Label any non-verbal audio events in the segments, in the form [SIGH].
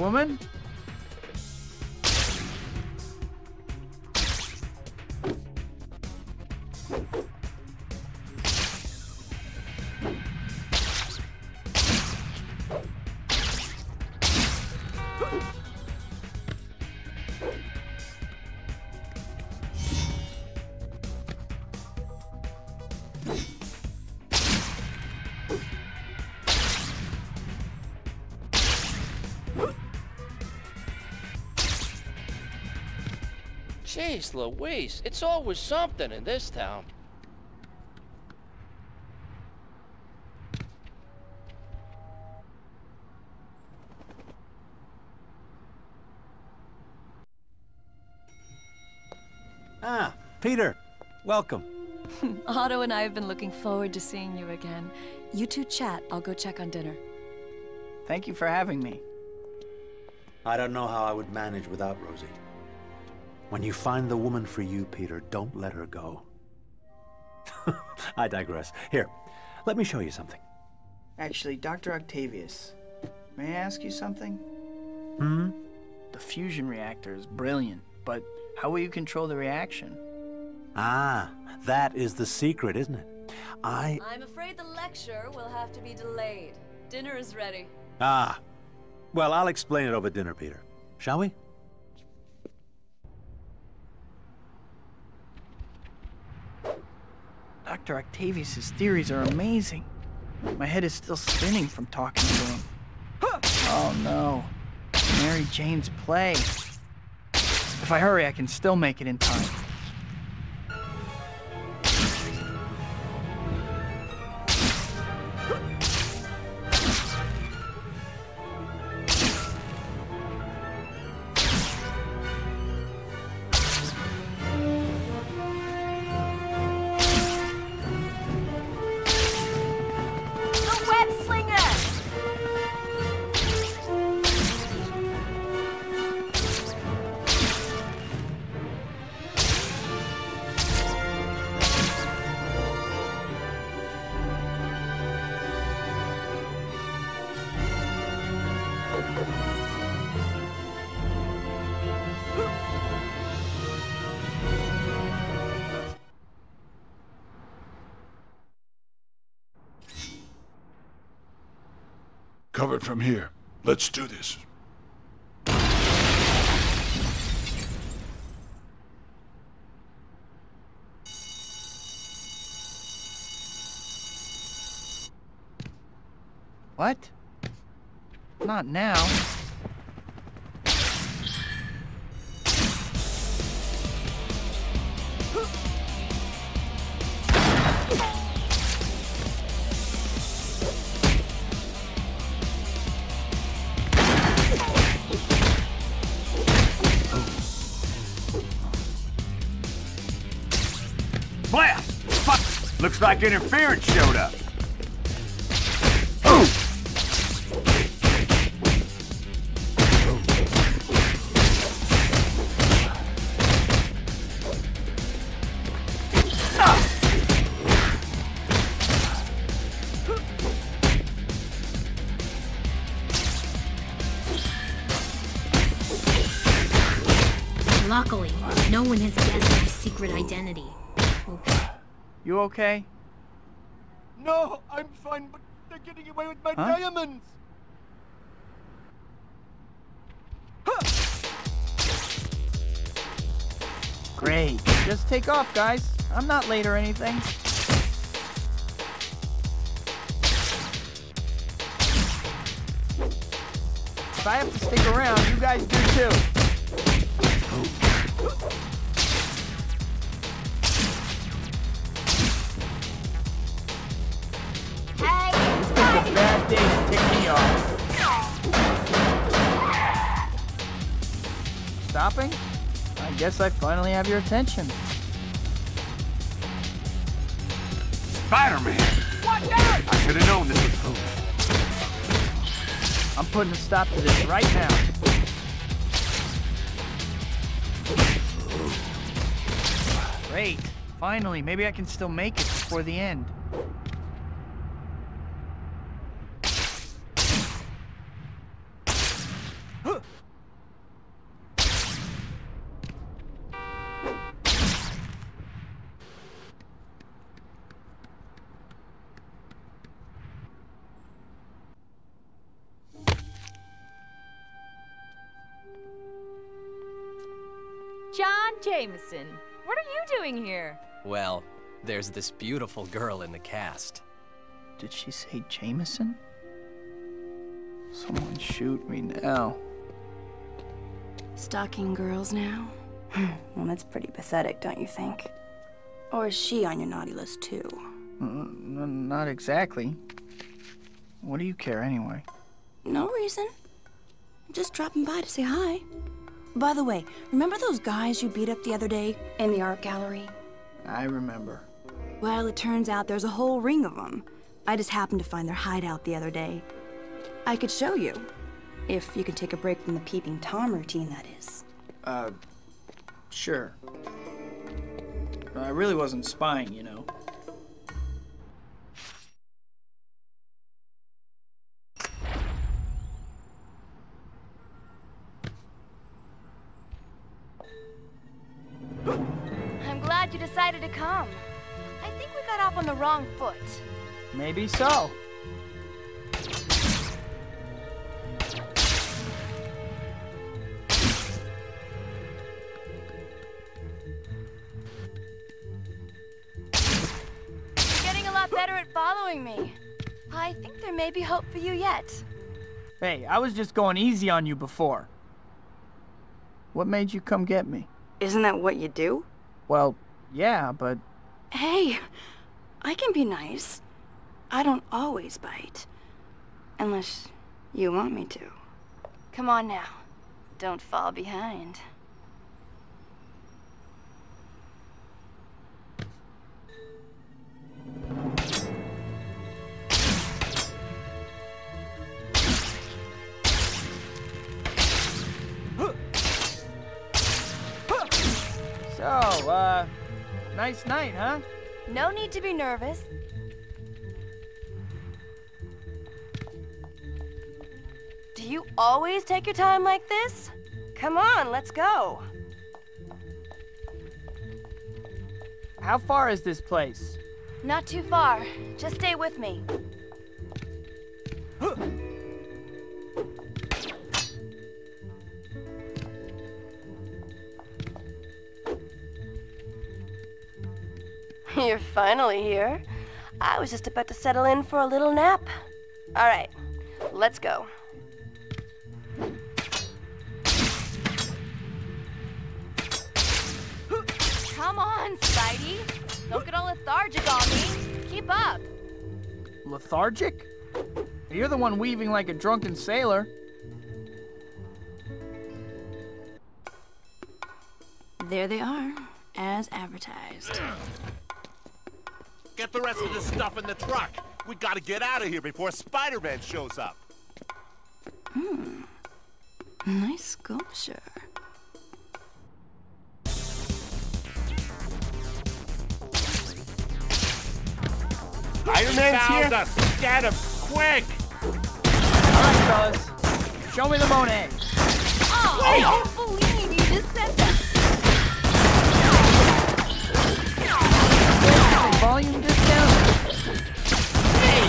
woman? Jeez Louise, it's always something in this town. Ah, Peter, welcome. [LAUGHS] Otto and I have been looking forward to seeing you again. You two chat, I'll go check on dinner. Thank you for having me. I don't know how I would manage without Rosie. When you find the woman for you, Peter, don't let her go. [LAUGHS] I digress. Here, let me show you something. Actually, Dr. Octavius, may I ask you something? Hmm? The fusion reactor is brilliant, but how will you control the reaction? Ah, that is the secret, isn't it? I... I'm afraid the lecture will have to be delayed. Dinner is ready. Ah. Well, I'll explain it over dinner, Peter. Shall we? Dr. Octavius's theories are amazing. My head is still spinning from talking to him. Oh no. Mary Jane's play. If I hurry, I can still make it in time. Covered from here. Let's do this. What? Not now. Interference showed up. Luckily, no one has guessed my secret identity. Oops. You okay? No, I'm fine, but they're getting away with my Huh? diamonds. Great. Just take off, guys. I'm not late or anything. If I have to stick around, you guys do too. Stopping? I guess I finally have your attention. Spider-Man! Watch out! I should have known this was food. I'm putting a stop to this right now. Great. Finally, maybe I can still make it before the end. Jameson, what are you doing here? Well, there's this beautiful girl in the cast. Did she say Jameson? Someone shoot me now. Stalking girls now? Hmm, well, that's pretty pathetic, don't you think? Or is she on your naughty list too? Mm, n not exactly. What do you care anyway? No reason. Just dropping by to say hi. By the way, remember those guys you beat up the other day in the art gallery? I remember. Well, it turns out there's a whole ring of them. I just happened to find their hideout the other day. I could show you. If you can take a break from the peeping Tom routine, that is. Uh, sure. I really wasn't spying, you know. Maybe so. You're getting a lot better at following me. I think there may be hope for you yet. Hey, I was just going easy on you before. What made you come get me? Isn't that what you do? Well, yeah, but Hey, I can be nice. I don't always bite. Unless you want me to. Come on now. Don't fall behind. so, uh, nice night, huh? No need to be nervous. You always take your time like this? Come on, let's go. How far is this place? Not too far. Just stay with me. [LAUGHS] You're finally here. I was just about to settle in for a little nap. All right, let's go. Spidey. Don't get all lethargic on me. Keep up. Lethargic? You're the one weaving like a drunken sailor. There they are, as advertised. Get the rest of the stuff in the truck. We gotta get out of here before Spider-Man shows up. Hmm. Nice sculpture. Spider-Man's here? Us. Get him, quick! Alright, fellas. Show me the Monet. Oh, I can't believe you just said that. Volume discount. Hey!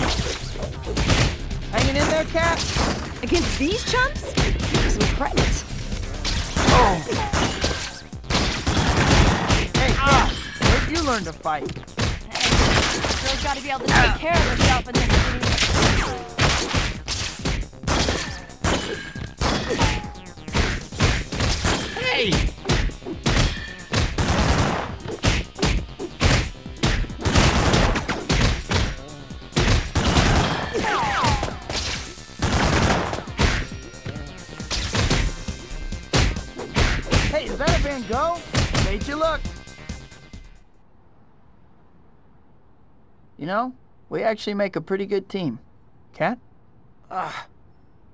Hanging in there, Cat? Against these chumps? Some credit. Oh! Hey, Cat, where'd you learn to fight? Girl's gotta be able to take care of herself in this You know, we actually make a pretty good team. Cat? Ah,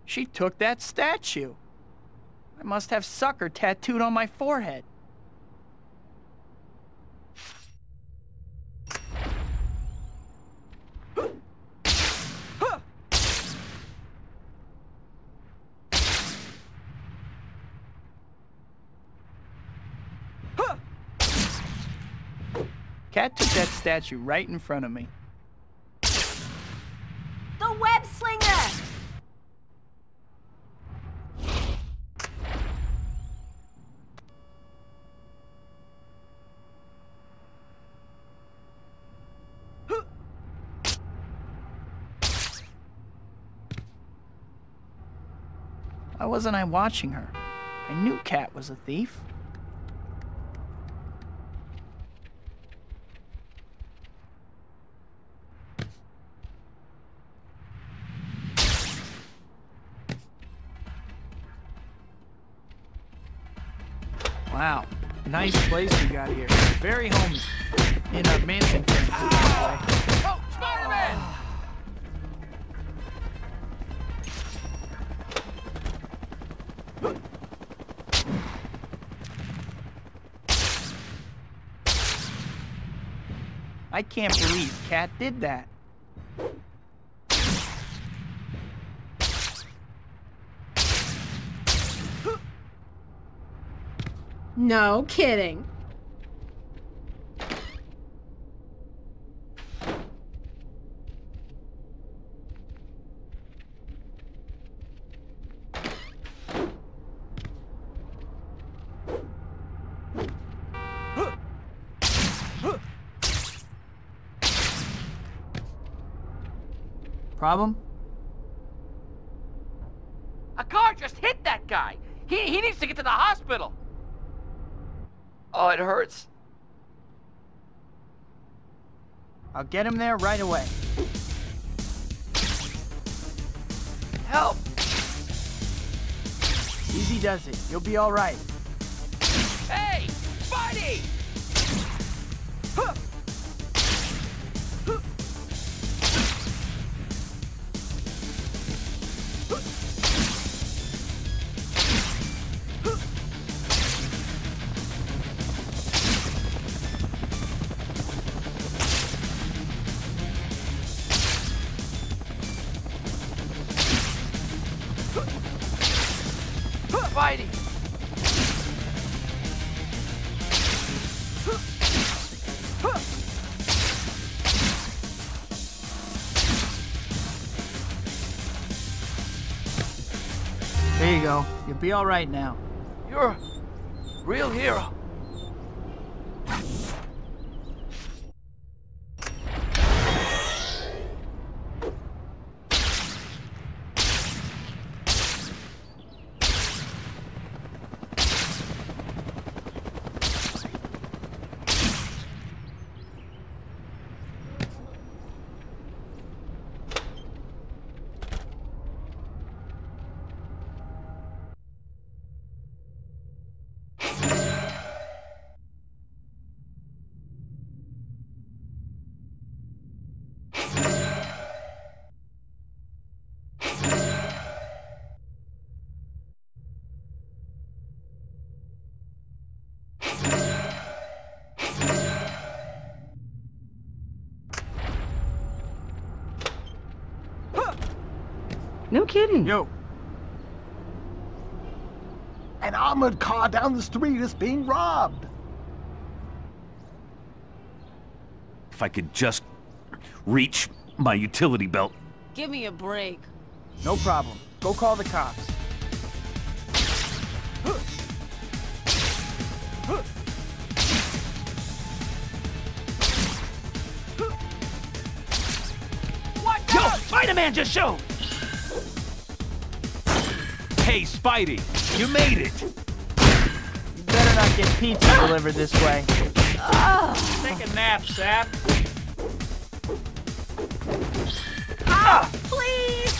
she took that statue. I must have sucker tattooed on my forehead. Cat took that statue right in front of me. The web slinger! Why wasn't I watching her? I knew Cat was a thief. Can't believe Cat did that. No kidding. Problem? A car just hit that guy. He, he needs to get to the hospital. Oh, it hurts. I'll get him there right away. Help! Easy does it. You'll be all right. Hey! Be all right now. You're a real hero. No kidding. Yo. An armored car down the street is being robbed. If I could just reach my utility belt. Give me a break. No problem. Go call the cops. Yo, Spider-Man just showed! Hey, Spidey, you made it! You better not get pizza delivered this way. Take a nap, Sap. Ah! Please!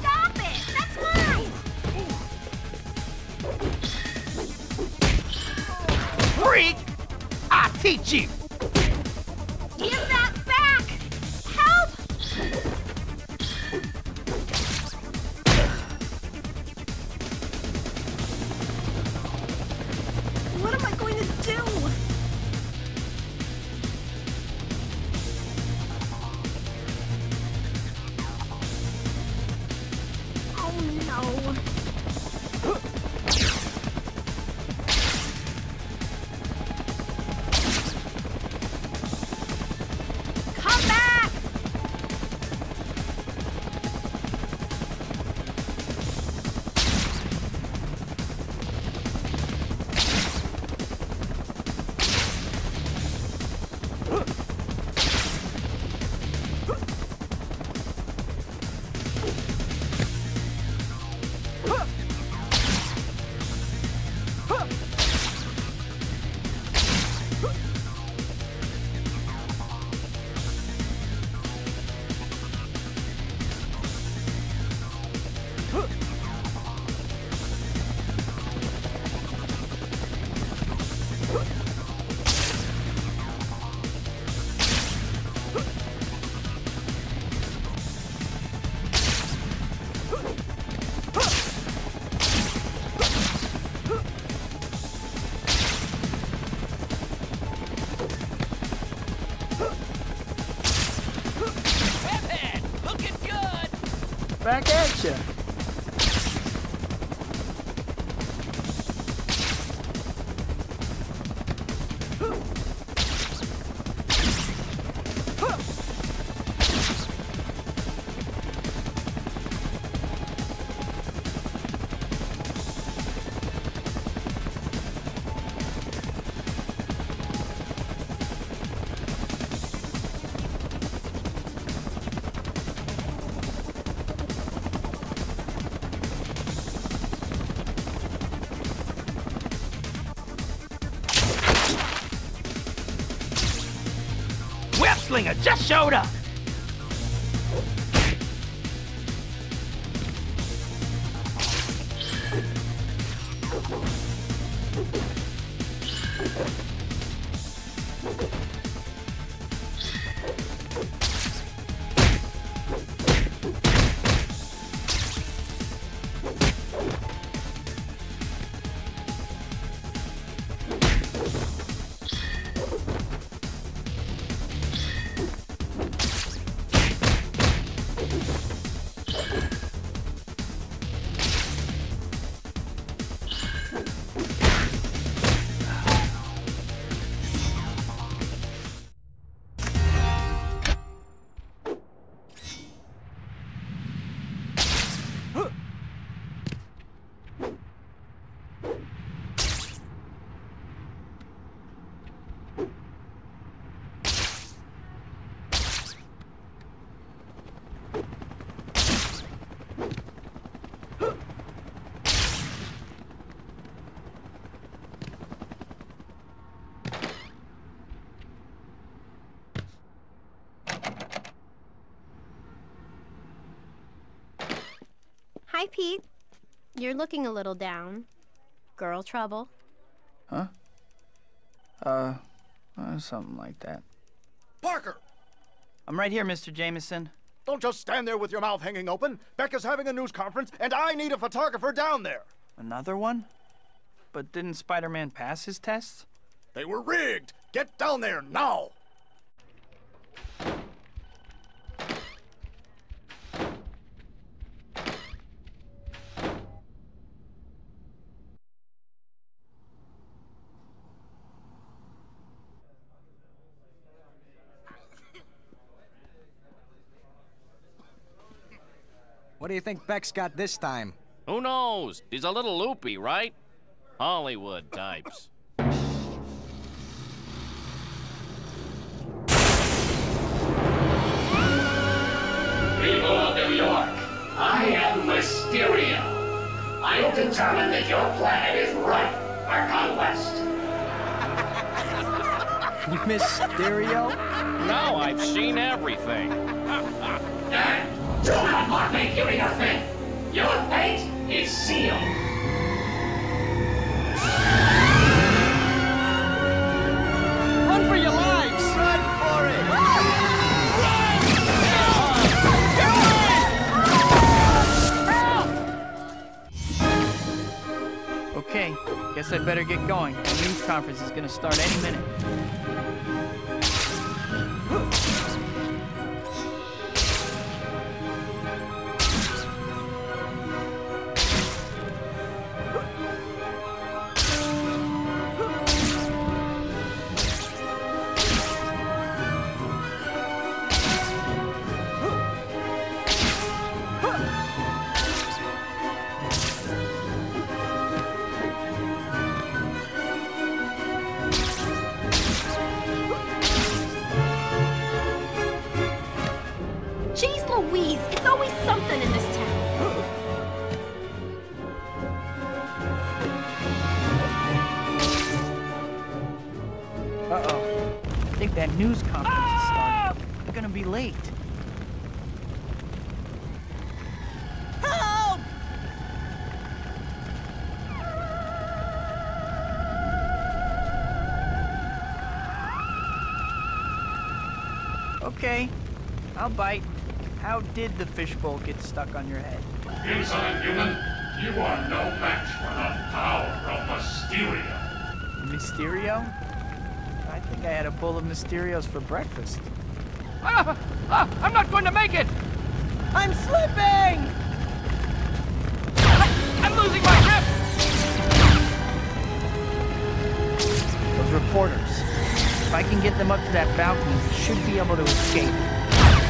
Stop it! That's mine! Freak! I teach you! Just showed up. Hi, Pete. You're looking a little down. Girl trouble. Huh? Uh, uh, something like that. Parker! I'm right here, Mr. Jameson. Don't just stand there with your mouth hanging open. Becca's having a news conference, and I need a photographer down there. Another one? But didn't Spider-Man pass his tests? They were rigged. Get down there now. What do you think Beck's got this time? Who knows? He's a little loopy, right? Hollywood types. People of New York, I am Mysterio. I'll determine that your planet is ripe for conquest. [LAUGHS] Mysterio? Now I've seen everything. [LAUGHS] And do not mock me during your fate. Your fate is sealed. Run for your lives! Run for it! Okay, guess I'd better get going. The news conference is gonna start any minute. News conference is starting. Ah! They're gonna be late. Help! Okay, I'll bite. How did the fishbowl get stuck on your head? Insolent human, you are no match for the power of Mysterio. Mysterio? I think I had a bowl of Mysterios for breakfast. Ah, ah, I'm not going to make it! I'm slipping! I'm losing my grip! Those reporters. If I can get them up to that balcony, we should be able to escape.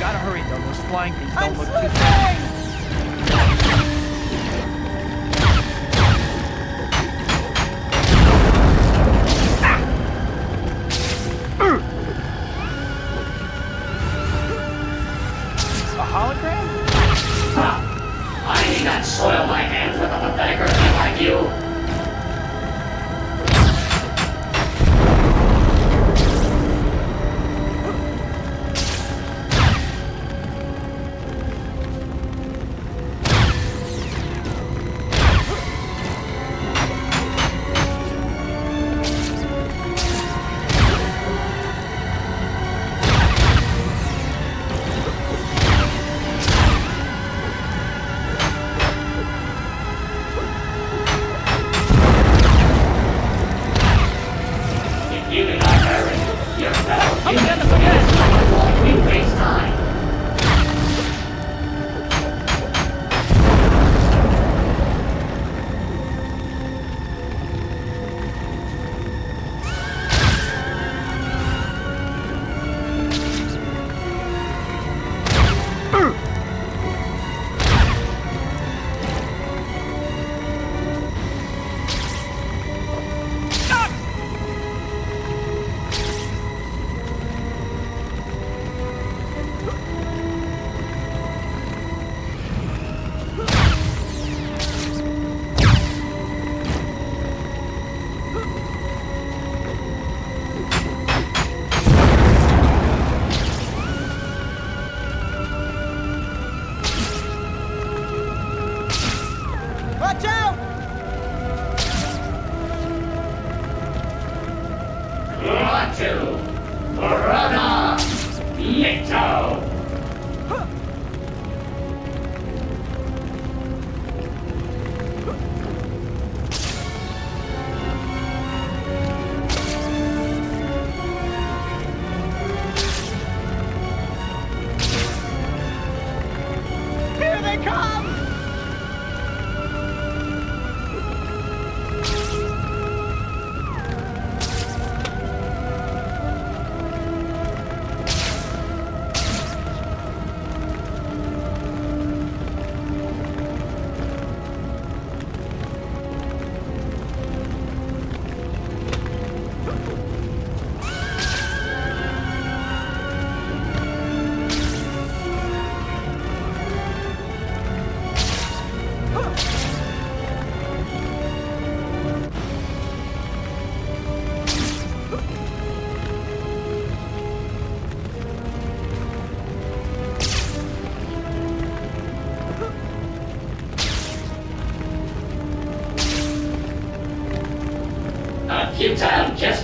Gotta hurry though, those flying things don't look too fast.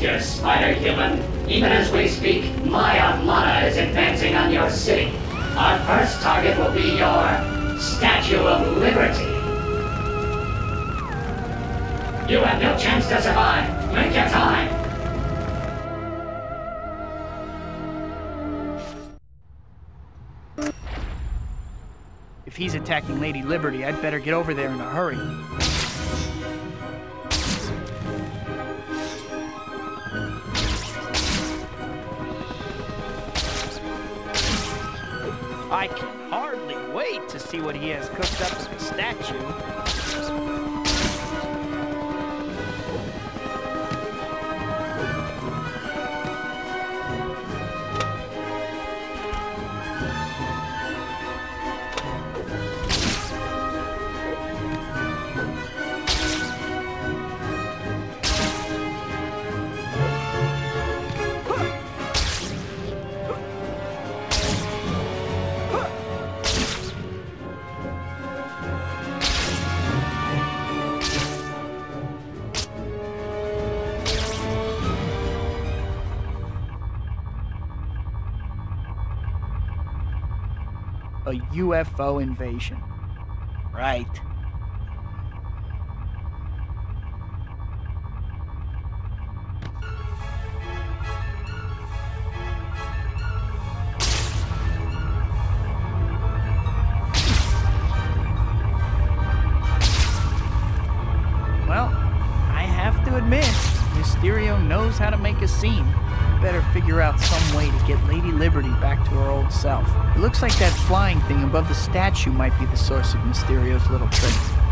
Gesture, spider-human. Even as we speak, my armada is advancing on your city. Our first target will be your Statue of Liberty. You have no chance to survive. Make your time. If he's attacking Lady Liberty, I'd better get over there in a hurry. I can hardly wait to see what he has cooked up at the statue. UFO invasion. Right. statue might be the source of Mysterio's little tricks.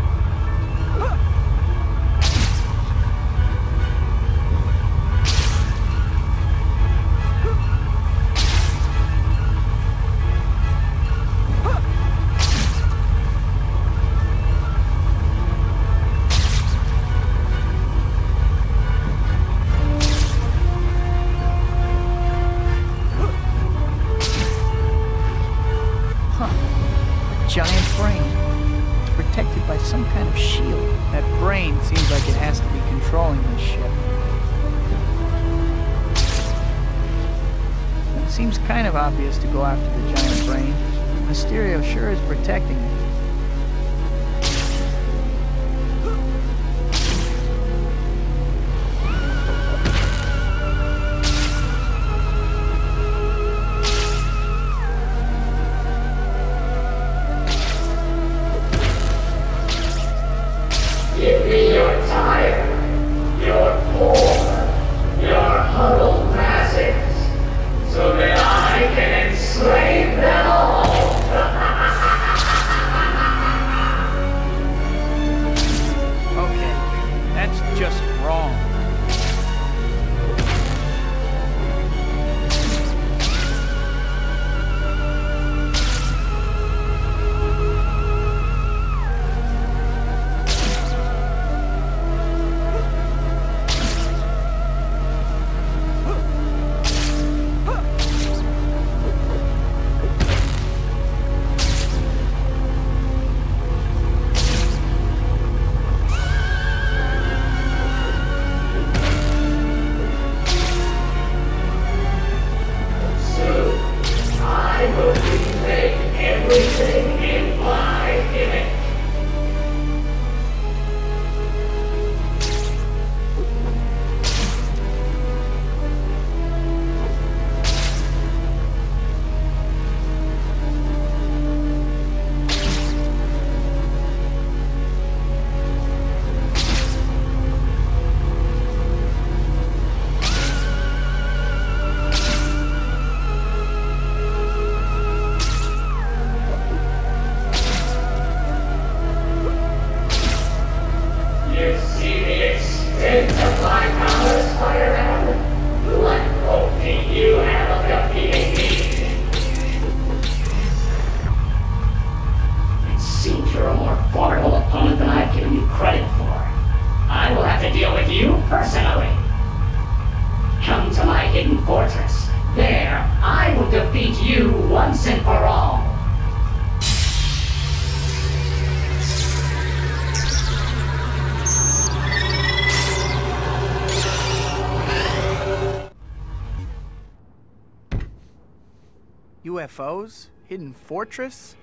UFOs? Hidden Fortress?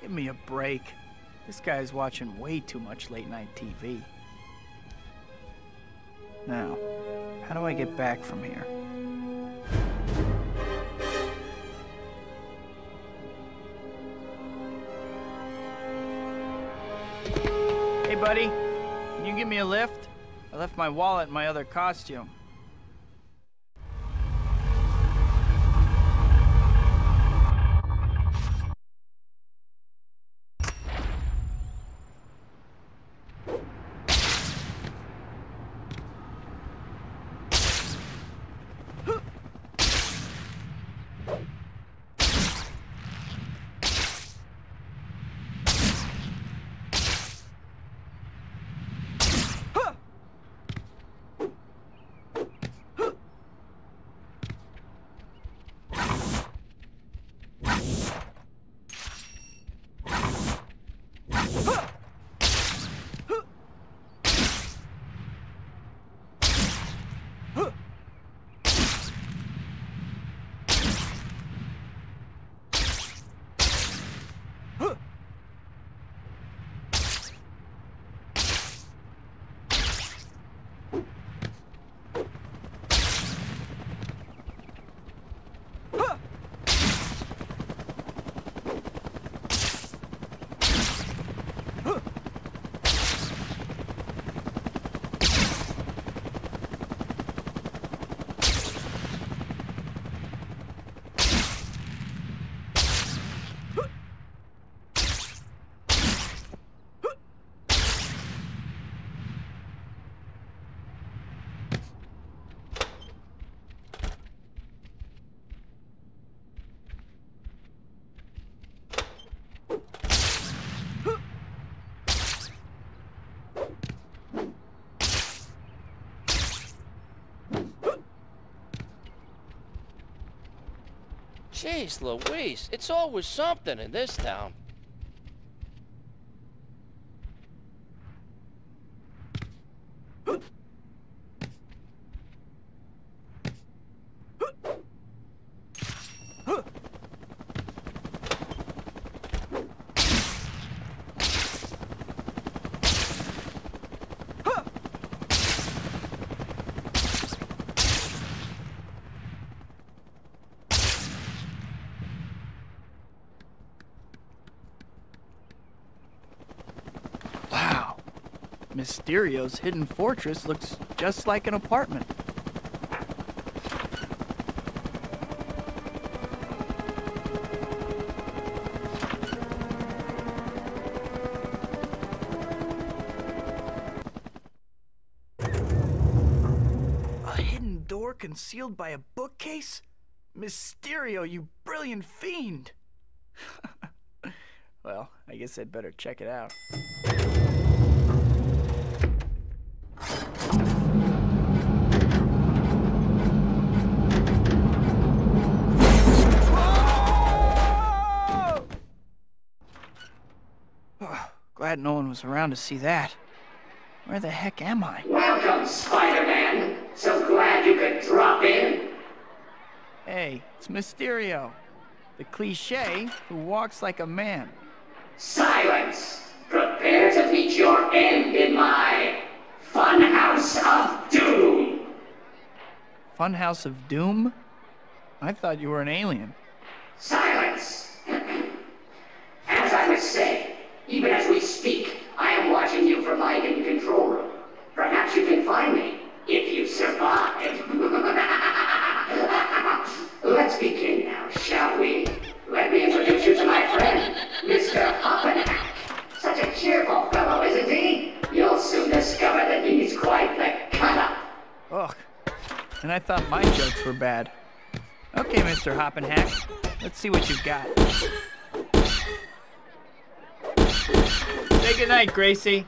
Give me a break. This guy's watching way too much late night TV. Now, how do I get back from here? Hey, buddy. Can you give me a lift? I left my wallet in my other costume. Jeez Louise, it's always something in this town. Mysterio's hidden fortress looks just like an apartment. A hidden door concealed by a bookcase? Mysterio, you brilliant fiend! [LAUGHS] well, I guess I'd better check it out. Glad no one was around to see that. Where the heck am I? Welcome, Spider-Man. So glad you could drop in. Hey, it's Mysterio. The cliche who walks like a man. Silence. Prepare to meet your end in my funhouse of doom. Funhouse of Doom? I thought you were an alien. Silence. [CLEARS THROAT] as I was saying, even as can find me if you survive. [LAUGHS] Let's begin now, shall we? Let me introduce you to my friend, Mr. Hoppenack. Such a cheerful fellow, isn't he? You'll soon discover that he's quite the cut-up. Ugh. And I thought my jokes were bad. Okay, Mr. Hoppenhack. Let's see what you've got. Say goodnight, Gracie.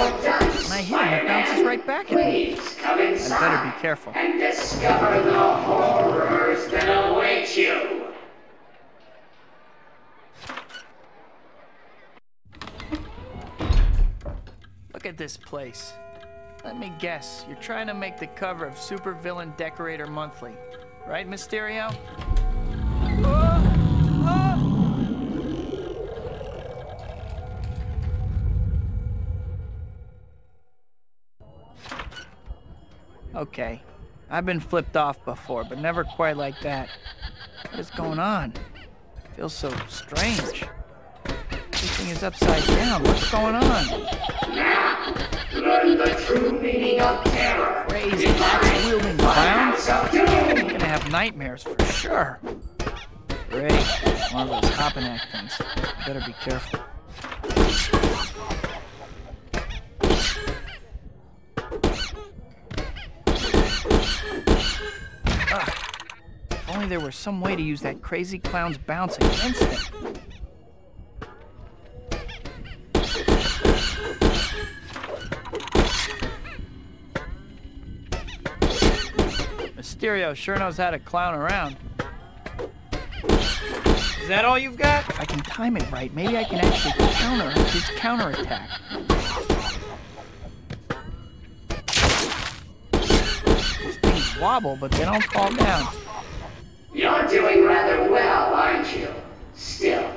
Hit him, bounces right back at me. I better be careful. and discover the horrors that await you. Look at this place. Let me guess, you're trying to make the cover of Supervillain Decorator Monthly, right, Mysterio? Okay, I've been flipped off before, but never quite like that. What is going on? feels so strange. Everything is upside down. What's going on? Now, learn the true meaning of terror. Crazy axe-wielding clowns? I'm gonna have nightmares for sure. Great. One of those Hoppenack things. Better be careful. Ugh. If only there were some way to use that crazy clown's bounce against him. Mysterio sure knows how to clown around. Is that all you've got? If I can time it right, maybe I can actually counter his counterattack. Wobble, but they don't fall down. You're doing rather well, aren't you? Still,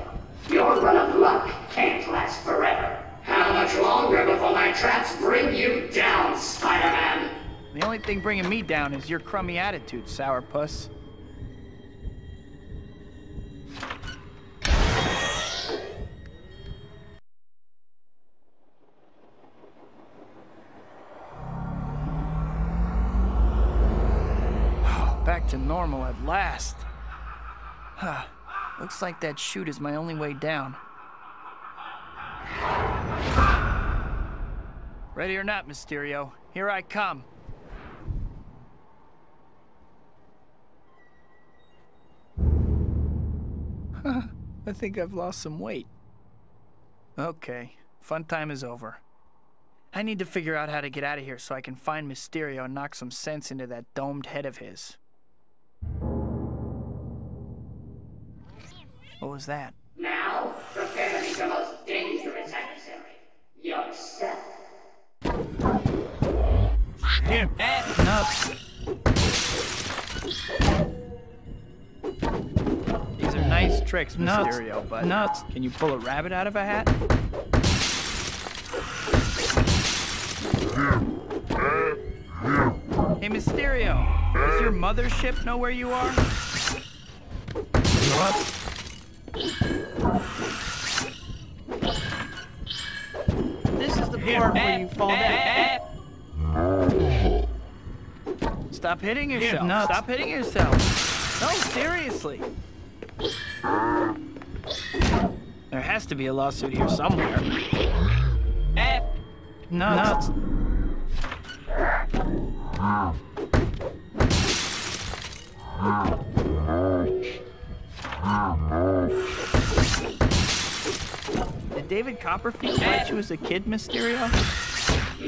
your run of luck can't last forever. How much longer before my traps bring you down, Spider-Man? The only thing bringing me down is your crummy attitude, sourpuss. To normal at last. Huh. Looks like that chute is my only way down. Ready or not, Mysterio, here I come. I think I've lost some weight. Okay, fun time is over. I need to figure out how to get out of here so I can find Mysterio and knock some sense into that domed head of his. What was that? Now, prepare to meet the most dangerous adversary. Yourself. Him. Nuts. These are nice tricks, Nuts. Mysterio, but Nuts. can you pull a rabbit out of a hat? Hey, Mysterio, does your mothership know where you are? This is where you fall down. Stop hitting yourself. Nuts. Stop hitting yourself. No, seriously. There has to be a lawsuit here somewhere. Nuts. Did David Copperfield write you as a kid, Mysterio?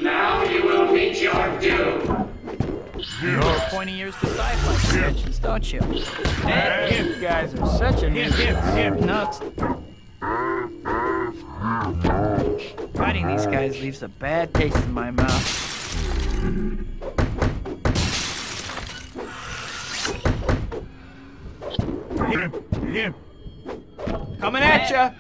Now you will meet your doom. You go pointy ears to sci-fi conventions, don't you? You guys are such a nuisance. Nuts. Fighting these guys leaves a bad taste in my mouth. Coming at ya!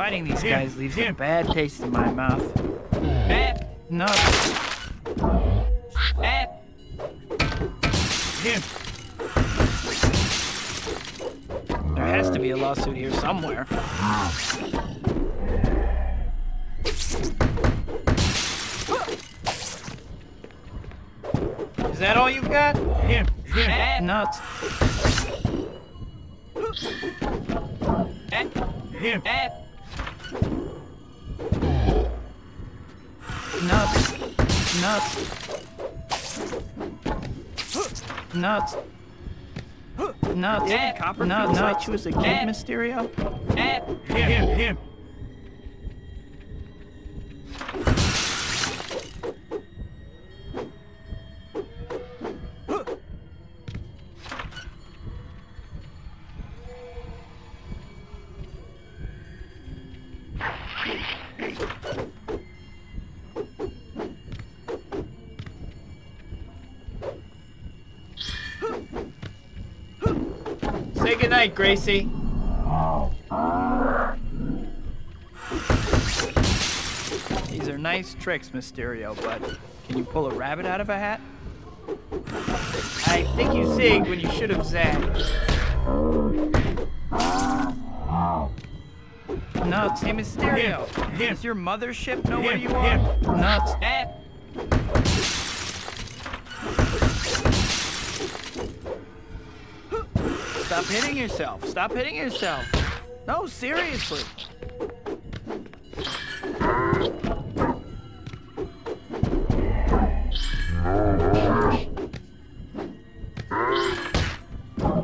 Fighting these guys leaves a bad taste in my mouth. Nuts. Him. There has to be a lawsuit here somewhere. Is that all you've got? Him. Him. Nuts. Him. Nuts. Nuts. Nuts. David Copperfield Nuts. you as a kid, Mysterio? Him. Him. Him. Goodnight, Gracie. These are nice tricks, Mysterio, but can you pull a rabbit out of a hat? I think you zigged when you should have zagged. Nuts. Hey, Mysterio. Him. Does your mothership know where you are? Him. Nuts. Stop hitting yourself. Stop hitting yourself. No, seriously.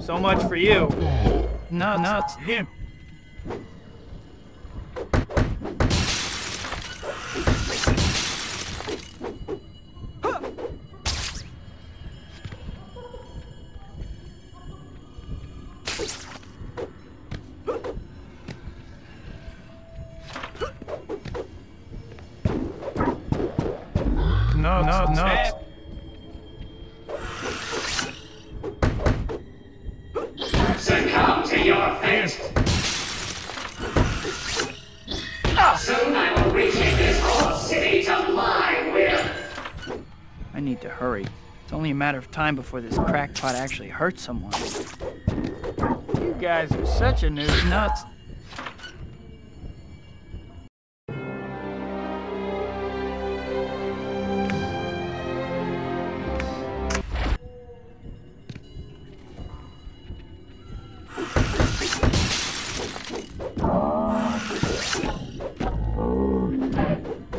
So much for you. No, Nuts. Him. Time before this crackpot actually hurts someone. You guys are such a nude nuts.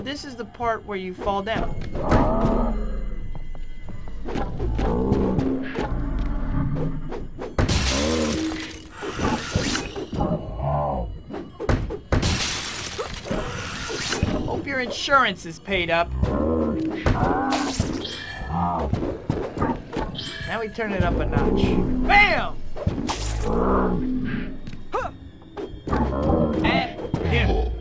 This is the part where you fall down. Insurance is paid up. Now we turn it up a notch. Bam! Huh. And him.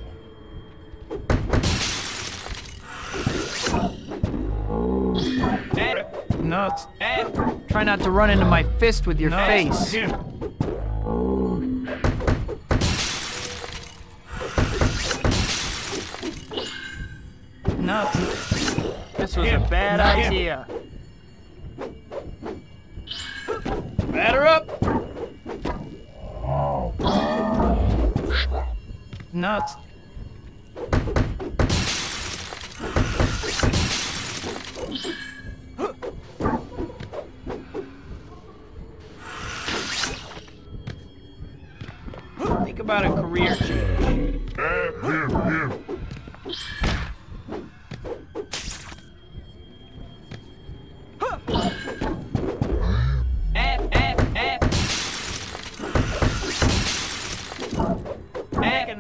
And nuts. And try not to run into my fist with your face. Nuts. Bad idea. Batter up. Nuts.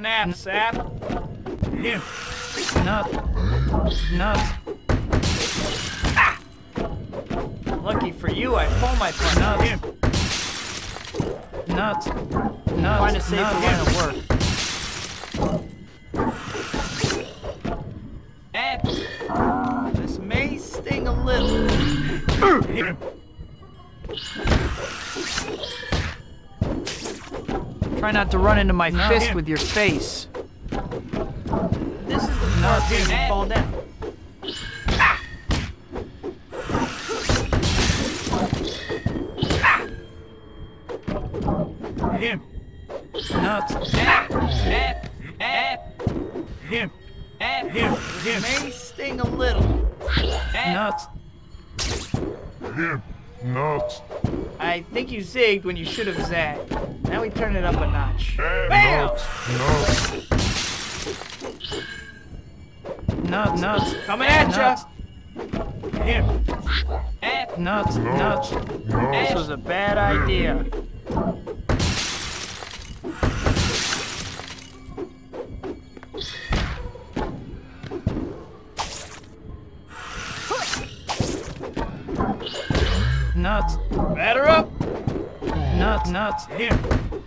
Nap, sap. Him. Nut. Nut. Ah! Lucky for you, I pull my punch. Nut. Him. Nuts. Nuts. Find a safe line of work. Try not to run into my fist with your face. This is the part where you fall down. You zigged when you should have zagged. Now we turn it up a notch. Bam! Nuts. Nuts, nuts, coming at ya! Him. F. Nuts, nuts. This was a bad idea. Nuts. Batter up. Nuts. Him.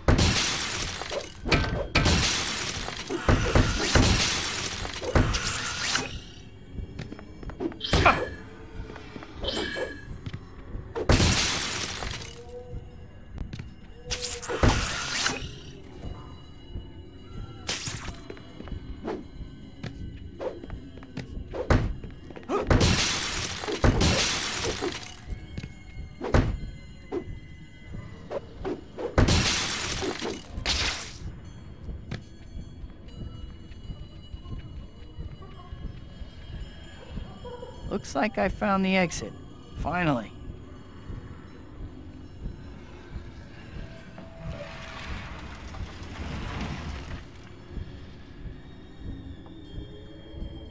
Looks like I found the exit. Finally.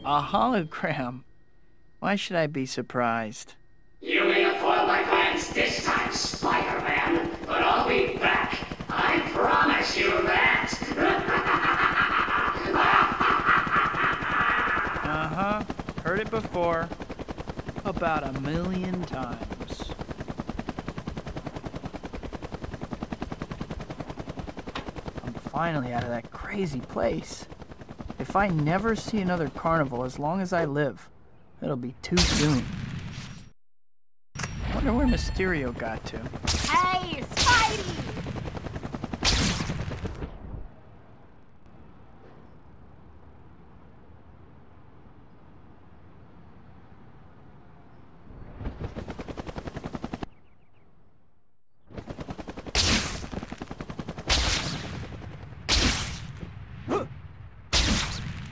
A hologram. Why should I be surprised? You may have foiled my plans this time, Spider-Man, but I'll be back. I promise you that. [LAUGHS] Uh-huh. Heard it before. About a million times. I'm finally out of that crazy place. If I never see another carnival as long as I live, it'll be too soon. Wonder where Mysterio got to. Hey, Spidey!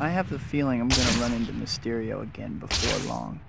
I have the feeling I'm gonna run into Mysterio again before long.